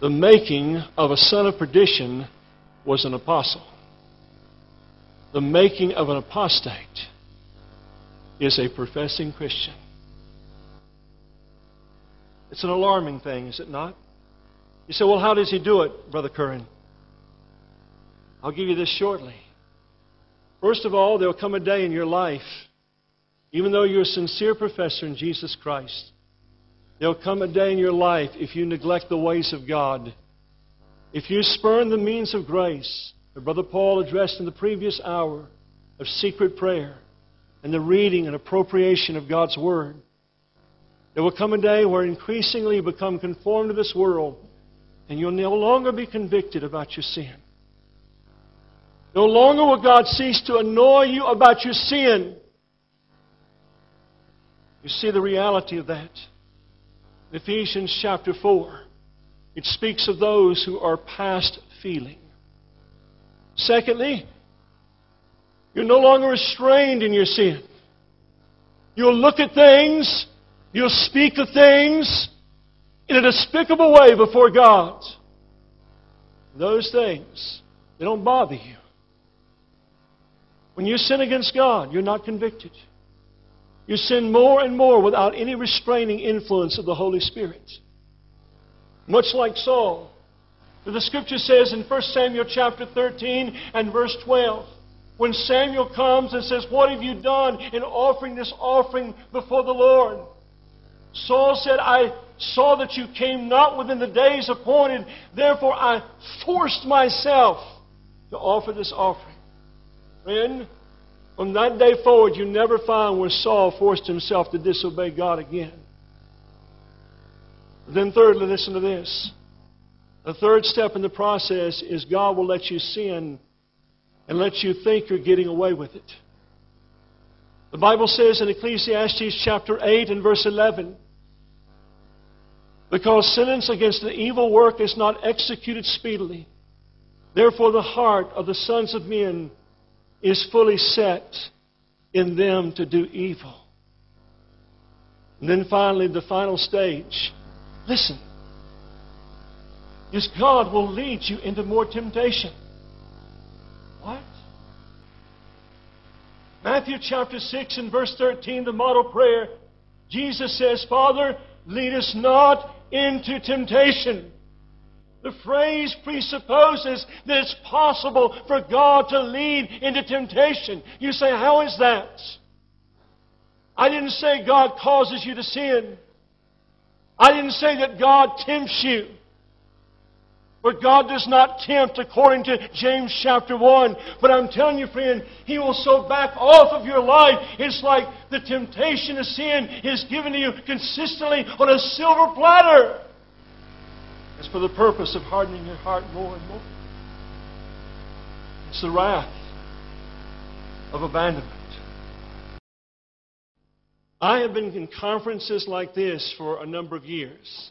the making of a son of perdition was an apostle. The making of an apostate is a professing Christian. It's an alarming thing, is it not? You say, well, how does he do it, Brother Currin? I'll give you this shortly. First of all, there'll come a day in your life, even though you're a sincere professor in Jesus Christ, there'll come a day in your life if you neglect the ways of God, if you spurn the means of grace that Brother Paul addressed in the previous hour of secret prayer and the reading and appropriation of God's Word. There will come a day where increasingly you become conformed to this world and you'll no longer be convicted about your sin. No longer will God cease to annoy you about your sin. You see the reality of that. Ephesians chapter 4, it speaks of those who are past feeling. Secondly, you're no longer restrained in your sin. You'll look at things, you'll speak of things in a despicable way before God. Those things, they don't bother you. When you sin against God, you're not convicted. You sin more and more without any restraining influence of the Holy Spirit. Much like Saul. The scripture says in 1 Samuel chapter 13 and verse 12, when Samuel comes and says, What have you done in offering this offering before the Lord? Saul said, I saw that you came not within the days appointed, therefore I forced myself to offer this offering. Friend, from that day forward, you never find where Saul forced himself to disobey God again. Then, thirdly, listen to this. The third step in the process is God will let you sin and let you think you're getting away with it. The Bible says in Ecclesiastes chapter 8 and verse 11 Because sentence against an evil work is not executed speedily, therefore the heart of the sons of men is fully set in them to do evil. And then finally, the final stage. Listen. Is God will lead you into more temptation. What? Matthew chapter 6 and verse 13, the model prayer. Jesus says, Father, lead us not into temptation. The phrase presupposes that it's possible for God to lead into temptation. You say, How is that? I didn't say God causes you to sin. I didn't say that God tempts you. But God does not tempt according to James chapter 1. But I'm telling you, friend, He will so back off of your life. It's like the temptation of sin is given to you consistently on a silver platter. It's for the purpose of hardening your heart more and more. It's the wrath of abandonment. I have been in conferences like this for a number of years.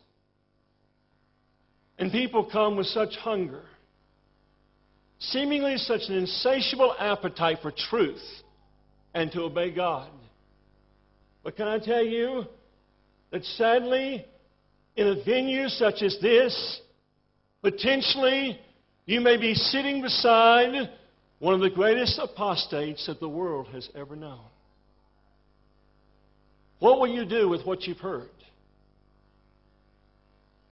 And people come with such hunger, seemingly such an insatiable appetite for truth and to obey God. But can I tell you that sadly, in a venue such as this, potentially you may be sitting beside one of the greatest apostates that the world has ever known. What will you do with what you've heard?